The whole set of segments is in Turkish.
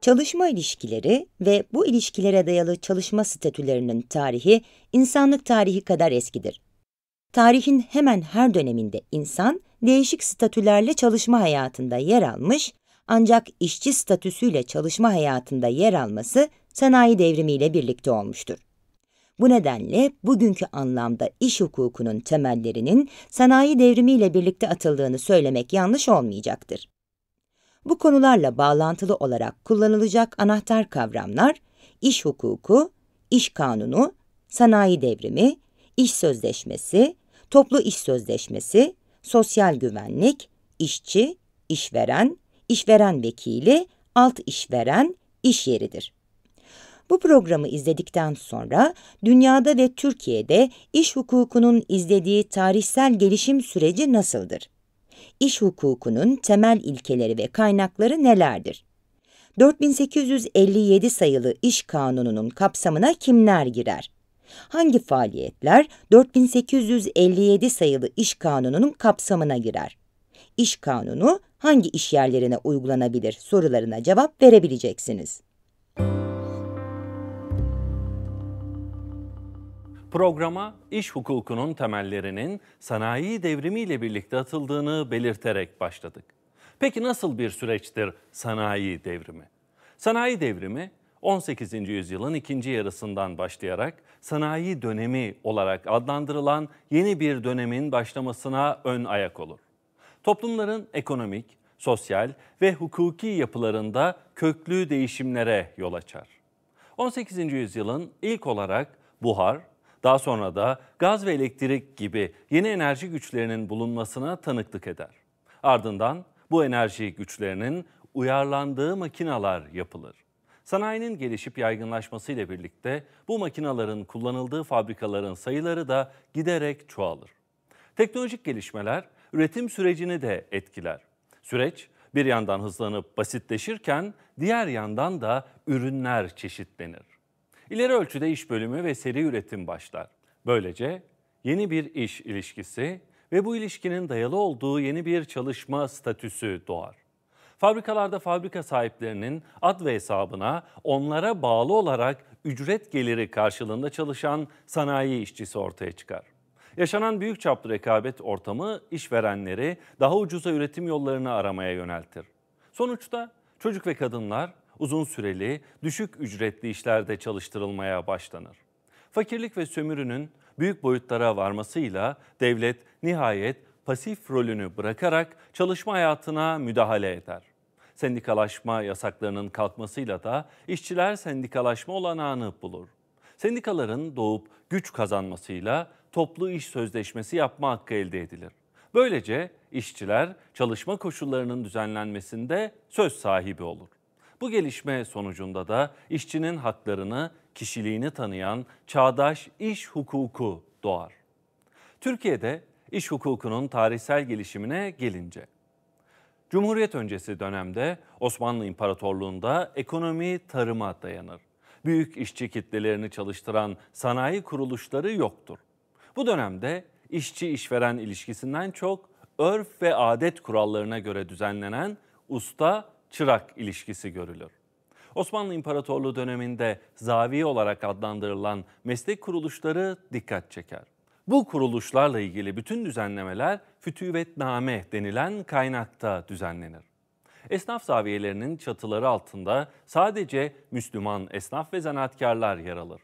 Çalışma ilişkileri ve bu ilişkilere dayalı çalışma statülerinin tarihi insanlık tarihi kadar eskidir. Tarihin hemen her döneminde insan değişik statülerle çalışma hayatında yer almış ancak işçi statüsüyle çalışma hayatında yer alması sanayi devrimiyle birlikte olmuştur. Bu nedenle bugünkü anlamda iş hukukunun temellerinin sanayi devrimiyle birlikte atıldığını söylemek yanlış olmayacaktır. Bu konularla bağlantılı olarak kullanılacak anahtar kavramlar iş hukuku, iş kanunu, sanayi devrimi, iş sözleşmesi, toplu iş sözleşmesi, sosyal güvenlik, işçi, işveren, işveren vekili, alt işveren, iş yeridir. Bu programı izledikten sonra dünyada ve Türkiye'de iş hukukunun izlediği tarihsel gelişim süreci nasıldır? İş hukukunun temel ilkeleri ve kaynakları nelerdir? 4857 sayılı İş Kanunu'nun kapsamına kimler girer? Hangi faaliyetler 4857 sayılı İş Kanunu'nun kapsamına girer? İş Kanunu hangi iş yerlerine uygulanabilir sorularına cevap verebileceksiniz. Programa iş hukukunun temellerinin sanayi devrimiyle birlikte atıldığını belirterek başladık. Peki nasıl bir süreçtir sanayi devrimi? Sanayi devrimi 18. yüzyılın ikinci yarısından başlayarak sanayi dönemi olarak adlandırılan yeni bir dönemin başlamasına ön ayak olur. Toplumların ekonomik, sosyal ve hukuki yapılarında köklü değişimlere yol açar. 18. yüzyılın ilk olarak buhar, daha sonra da gaz ve elektrik gibi yeni enerji güçlerinin bulunmasına tanıklık eder. Ardından bu enerji güçlerinin uyarlandığı makinalar yapılır. Sanayinin gelişip yaygınlaşmasıyla birlikte bu makinaların kullanıldığı fabrikaların sayıları da giderek çoğalır. Teknolojik gelişmeler üretim sürecini de etkiler. Süreç bir yandan hızlanıp basitleşirken diğer yandan da ürünler çeşitlenir. İleri ölçüde iş bölümü ve seri üretim başlar. Böylece yeni bir iş ilişkisi ve bu ilişkinin dayalı olduğu yeni bir çalışma statüsü doğar. Fabrikalarda fabrika sahiplerinin ad ve hesabına onlara bağlı olarak ücret geliri karşılığında çalışan sanayi işçisi ortaya çıkar. Yaşanan büyük çaplı rekabet ortamı işverenleri daha ucuza üretim yollarını aramaya yöneltir. Sonuçta çocuk ve kadınlar uzun süreli, düşük ücretli işlerde çalıştırılmaya başlanır. Fakirlik ve sömürünün büyük boyutlara varmasıyla devlet nihayet pasif rolünü bırakarak çalışma hayatına müdahale eder. Sendikalaşma yasaklarının kalkmasıyla da işçiler sendikalaşma olanağını bulur. Sendikaların doğup güç kazanmasıyla toplu iş sözleşmesi yapma hakkı elde edilir. Böylece işçiler çalışma koşullarının düzenlenmesinde söz sahibi olur. Bu gelişme sonucunda da işçinin haklarını, kişiliğini tanıyan çağdaş iş hukuku doğar. Türkiye'de iş hukukunun tarihsel gelişimine gelince Cumhuriyet öncesi dönemde Osmanlı İmparatorluğu'nda ekonomi tarıma dayanır. Büyük işçi kitlelerini çalıştıran sanayi kuruluşları yoktur. Bu dönemde işçi işveren ilişkisinden çok örf ve adet kurallarına göre düzenlenen usta çırak ilişkisi görülür. Osmanlı İmparatorluğu döneminde zavi olarak adlandırılan meslek kuruluşları dikkat çeker. Bu kuruluşlarla ilgili bütün düzenlemeler fütüvetname denilen kaynakta düzenlenir. Esnaf zaviyelerinin çatıları altında sadece Müslüman esnaf ve zanaatkarlar yer alır.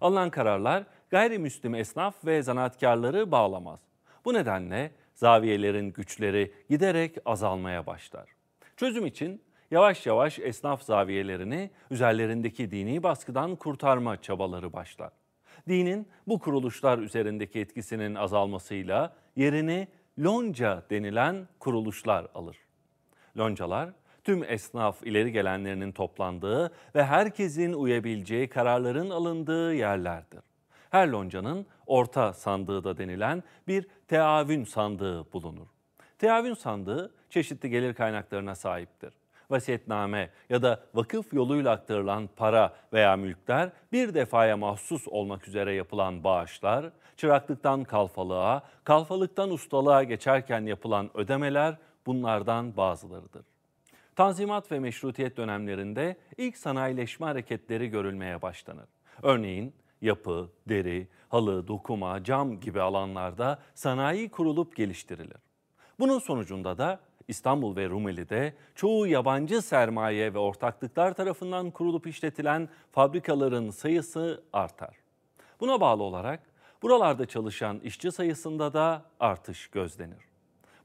Alınan kararlar gayrimüslim esnaf ve zanaatkarları bağlamaz. Bu nedenle zaviyelerin güçleri giderek azalmaya başlar. Çözüm için yavaş yavaş esnaf zaviyelerini üzerlerindeki dini baskıdan kurtarma çabaları başlar. Dinin bu kuruluşlar üzerindeki etkisinin azalmasıyla yerini lonca denilen kuruluşlar alır. Loncalar tüm esnaf ileri gelenlerinin toplandığı ve herkesin uyabileceği kararların alındığı yerlerdir. Her loncanın orta sandığı da denilen bir teavün sandığı bulunur. Teavün sandığı çeşitli gelir kaynaklarına sahiptir vasiyetname ya da vakıf yoluyla aktarılan para veya mülkler, bir defaya mahsus olmak üzere yapılan bağışlar, çıraklıktan kalfalığa, kalfalıktan ustalığa geçerken yapılan ödemeler bunlardan bazılarıdır. Tanzimat ve meşrutiyet dönemlerinde ilk sanayileşme hareketleri görülmeye başlanır. Örneğin yapı, deri, halı, dokuma, cam gibi alanlarda sanayi kurulup geliştirilir. Bunun sonucunda da İstanbul ve Rumeli'de çoğu yabancı sermaye ve ortaklıklar tarafından kurulup işletilen fabrikaların sayısı artar. Buna bağlı olarak buralarda çalışan işçi sayısında da artış gözlenir.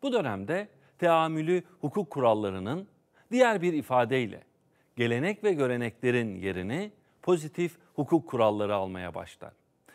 Bu dönemde teamülü hukuk kurallarının diğer bir ifadeyle gelenek ve göreneklerin yerini pozitif hukuk kuralları almaya başlar.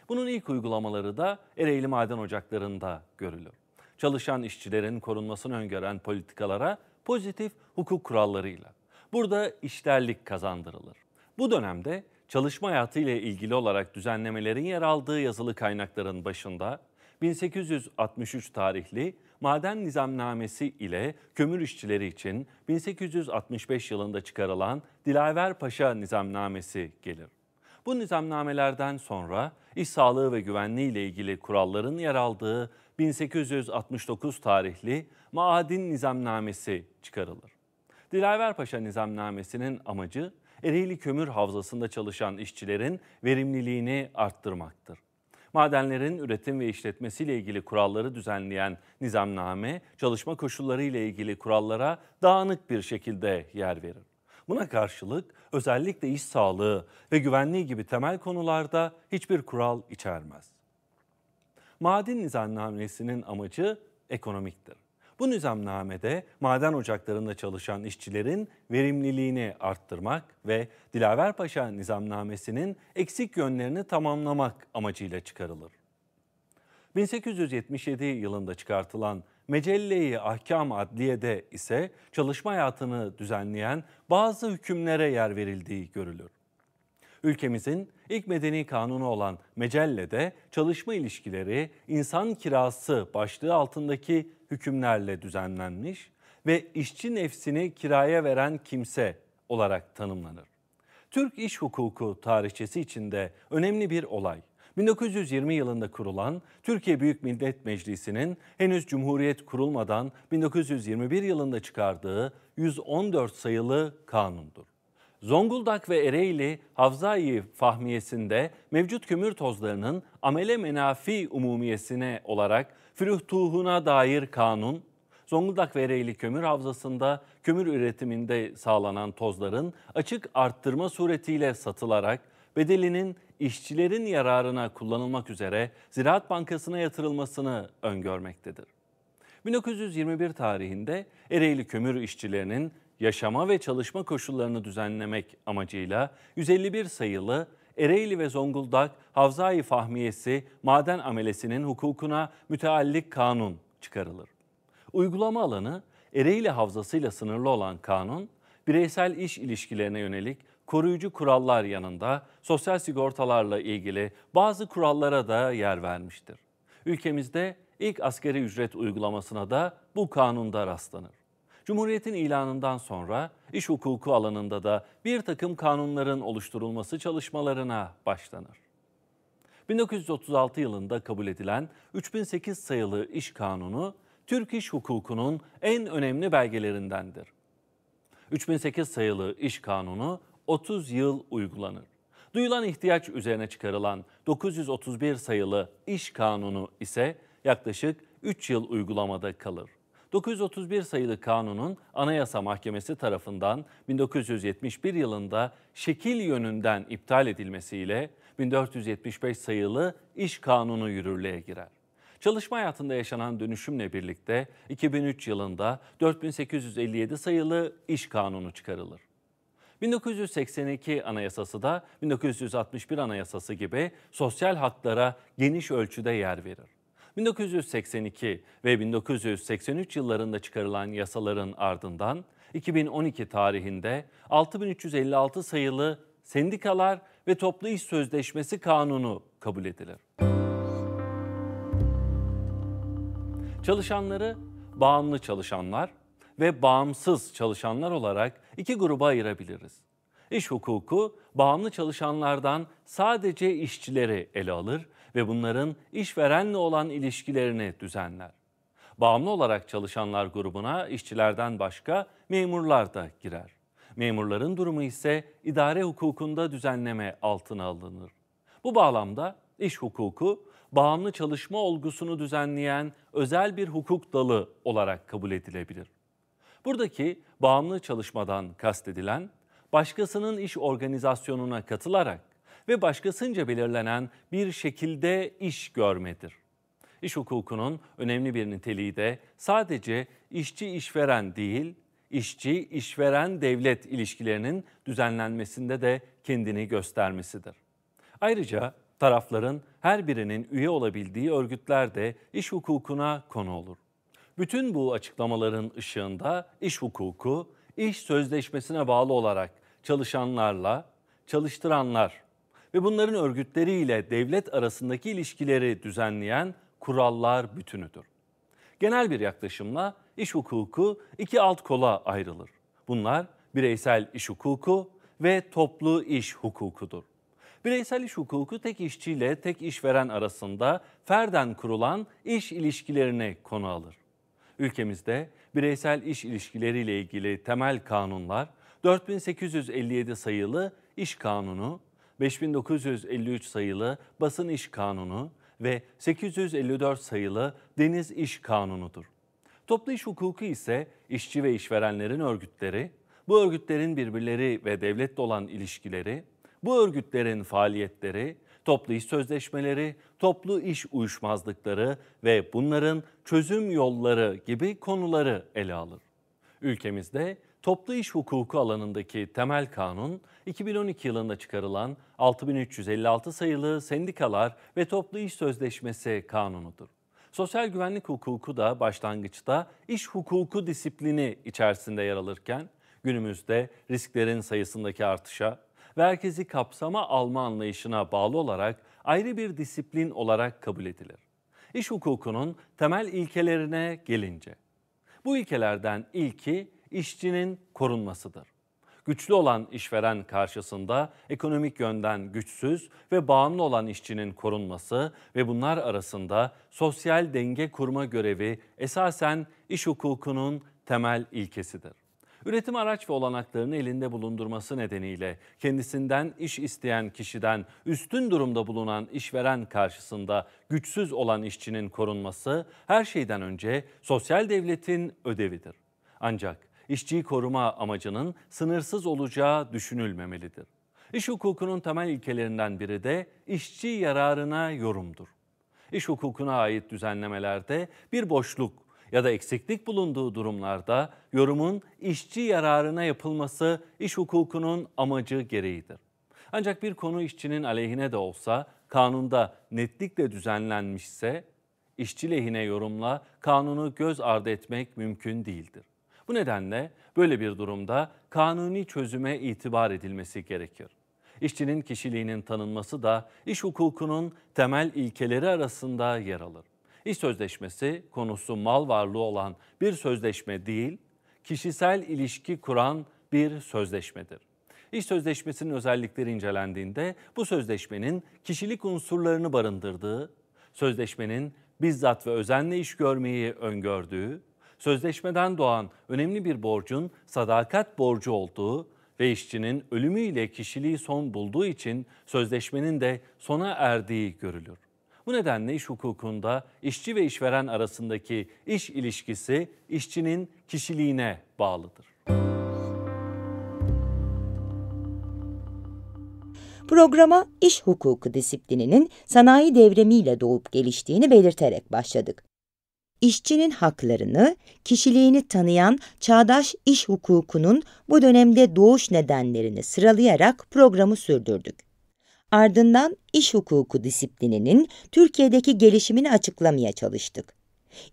Bunun ilk uygulamaları da Ereğli Maden Ocakları'nda görülür. Çalışan işçilerin korunmasını öngören politikalara pozitif hukuk kurallarıyla. Burada işlerlik kazandırılır. Bu dönemde çalışma hayatı ile ilgili olarak düzenlemelerin yer aldığı yazılı kaynakların başında 1863 tarihli Maden Nizamnamesi ile kömür işçileri için 1865 yılında çıkarılan Dilaver Paşa Nizamnamesi gelir. Bu nizamnamelerden sonra iş sağlığı ve güvenliği ile ilgili kuralların yer aldığı 1869 tarihli Maadin Nizamnamesi çıkarılır. Dilaver Paşa Nizamnamesi'nin amacı Ereğli Kömür Havzası'nda çalışan işçilerin verimliliğini arttırmaktır. Madenlerin üretim ve işletmesiyle ilgili kuralları düzenleyen nizamname, çalışma koşulları ile ilgili kurallara dağınık bir şekilde yer verir. Buna karşılık özellikle iş sağlığı ve güvenliği gibi temel konularda hiçbir kural içermez. Maden nizamnamesinin amacı ekonomiktir. Bu nizamnamede maden ocaklarında çalışan işçilerin verimliliğini arttırmak ve Dilaver Paşa nizamnamesinin eksik yönlerini tamamlamak amacıyla çıkarılır. 1877 yılında çıkartılan Mecelle-i Ahkam Adliye'de ise çalışma hayatını düzenleyen bazı hükümlere yer verildiği görülür. Ülkemizin ilk medeni kanunu olan Mecelle'de çalışma ilişkileri insan kirası başlığı altındaki hükümlerle düzenlenmiş ve işçi nefsini kiraya veren kimse olarak tanımlanır. Türk iş hukuku tarihçesi içinde önemli bir olay. 1920 yılında kurulan Türkiye Büyük Millet Meclisi'nin henüz Cumhuriyet kurulmadan 1921 yılında çıkardığı 114 sayılı kanundur. Zonguldak ve Ereğli Havzai Fahmiyesi'nde mevcut kömür tozlarının amele menafi umumiyesine olarak fürühtuhuna dair kanun, Zonguldak ve Ereğli Kömür Havzası'nda kömür üretiminde sağlanan tozların açık arttırma suretiyle satılarak bedelinin işçilerin yararına kullanılmak üzere Ziraat Bankası'na yatırılmasını öngörmektedir. 1921 tarihinde Ereğli kömür işçilerinin yaşama ve çalışma koşullarını düzenlemek amacıyla 151 sayılı Ereğli ve Zonguldak Havzai Fahmiyesi maden amelesinin hukukuna müteallik kanun çıkarılır. Uygulama alanı Ereğli Havzası'yla sınırlı olan kanun, bireysel iş ilişkilerine yönelik koruyucu kurallar yanında sosyal sigortalarla ilgili bazı kurallara da yer vermiştir. Ülkemizde ilk askeri ücret uygulamasına da bu kanunda rastlanır. Cumhuriyetin ilanından sonra iş hukuku alanında da bir takım kanunların oluşturulması çalışmalarına başlanır. 1936 yılında kabul edilen 3008 sayılı iş kanunu Türk iş hukukunun en önemli belgelerindendir. 3008 sayılı iş kanunu 30 yıl uygulanır. Duyulan ihtiyaç üzerine çıkarılan 931 sayılı iş kanunu ise yaklaşık 3 yıl uygulamada kalır. 931 sayılı kanunun Anayasa Mahkemesi tarafından 1971 yılında şekil yönünden iptal edilmesiyle 1475 sayılı iş kanunu yürürlüğe girer. Çalışma hayatında yaşanan dönüşümle birlikte 2003 yılında 4857 sayılı iş kanunu çıkarılır. 1982 Anayasası da 1961 Anayasası gibi sosyal haklara geniş ölçüde yer verir. 1982 ve 1983 yıllarında çıkarılan yasaların ardından 2012 tarihinde 6356 sayılı Sendikalar ve Toplu İş Sözleşmesi Kanunu kabul edilir. Çalışanları bağımlı çalışanlar ve bağımsız çalışanlar olarak iki gruba ayırabiliriz. İş hukuku bağımlı çalışanlardan sadece işçileri ele alır ve bunların işverenle olan ilişkilerini düzenler. Bağımlı olarak çalışanlar grubuna işçilerden başka memurlar da girer. Memurların durumu ise idare hukukunda düzenleme altına alınır. Bu bağlamda iş hukuku bağımlı çalışma olgusunu düzenleyen özel bir hukuk dalı olarak kabul edilebilir. Buradaki bağımlı çalışmadan kastedilen başkasının iş organizasyonuna katılarak ve başkasınca belirlenen bir şekilde iş görmedir. İş hukukunun önemli bir niteliği de sadece işçi işveren değil, işçi işveren devlet ilişkilerinin düzenlenmesinde de kendini göstermesidir. Ayrıca tarafların her birinin üye olabildiği örgütler de iş hukukuna konu olur. Bütün bu açıklamaların ışığında iş hukuku, iş sözleşmesine bağlı olarak çalışanlarla, çalıştıranlar ve bunların örgütleriyle devlet arasındaki ilişkileri düzenleyen kurallar bütünüdür. Genel bir yaklaşımla iş hukuku iki alt kola ayrılır. Bunlar bireysel iş hukuku ve toplu iş hukukudur. Bireysel iş hukuku tek işçiyle tek işveren arasında ferden kurulan iş ilişkilerini konu alır. Ülkemizde bireysel iş ilişkileriyle ilgili temel kanunlar 4857 sayılı İş Kanunu, 5953 sayılı Basın İş Kanunu ve 854 sayılı Deniz İş Kanunu'dur. Toplu iş hukuku ise işçi ve işverenlerin örgütleri, bu örgütlerin birbirleri ve devletle olan ilişkileri, bu örgütlerin faaliyetleri, toplu iş sözleşmeleri, toplu iş uyuşmazlıkları ve bunların çözüm yolları gibi konuları ele alır. Ülkemizde toplu iş hukuku alanındaki temel kanun 2012 yılında çıkarılan 6356 sayılı Sendikalar ve Toplu İş Sözleşmesi kanunudur. Sosyal güvenlik hukuku da başlangıçta iş hukuku disiplini içerisinde yer alırken günümüzde risklerin sayısındaki artışa ve herkesi kapsama alma anlayışına bağlı olarak ayrı bir disiplin olarak kabul edilir. İş hukukunun temel ilkelerine gelince, bu ilkelerden ilki işçinin korunmasıdır. Güçlü olan işveren karşısında ekonomik yönden güçsüz ve bağımlı olan işçinin korunması ve bunlar arasında sosyal denge kurma görevi esasen iş hukukunun temel ilkesidir. Üretim araç ve olanaklarını elinde bulundurması nedeniyle kendisinden iş isteyen kişiden üstün durumda bulunan işveren karşısında güçsüz olan işçinin korunması her şeyden önce sosyal devletin ödevidir. Ancak işçiyi koruma amacının sınırsız olacağı düşünülmemelidir. İş hukukunun temel ilkelerinden biri de işçi yararına yorumdur. İş hukukuna ait düzenlemelerde bir boşluk ya da eksiklik bulunduğu durumlarda yorumun işçi yararına yapılması iş hukukunun amacı gereğidir. Ancak bir konu işçinin aleyhine de olsa kanunda netlikle düzenlenmişse işçi lehine yorumla kanunu göz ardı etmek mümkün değildir. Bu nedenle böyle bir durumda kanuni çözüme itibar edilmesi gerekir. İşçinin kişiliğinin tanınması da iş hukukunun temel ilkeleri arasında yer alır. İş sözleşmesi konusu mal varlığı olan bir sözleşme değil, kişisel ilişki kuran bir sözleşmedir. İş sözleşmesinin özellikleri incelendiğinde bu sözleşmenin kişilik unsurlarını barındırdığı, sözleşmenin bizzat ve özenle iş görmeyi öngördüğü, sözleşmeden doğan önemli bir borcun sadakat borcu olduğu ve işçinin ölümüyle kişiliği son bulduğu için sözleşmenin de sona erdiği görülür. Bu nedenle iş hukukunda işçi ve işveren arasındaki iş ilişkisi işçinin kişiliğine bağlıdır. Programa iş hukuku disiplininin sanayi devrimiyle doğup geliştiğini belirterek başladık işçinin haklarını, kişiliğini tanıyan çağdaş iş hukukunun bu dönemde doğuş nedenlerini sıralayarak programı sürdürdük. Ardından iş hukuku disiplininin Türkiye'deki gelişimini açıklamaya çalıştık.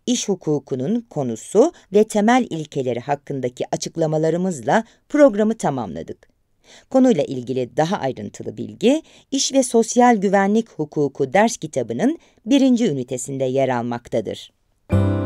İş hukukunun konusu ve temel ilkeleri hakkındaki açıklamalarımızla programı tamamladık. Konuyla ilgili daha ayrıntılı bilgi, İş ve Sosyal Güvenlik Hukuku ders kitabının birinci ünitesinde yer almaktadır. Thank you.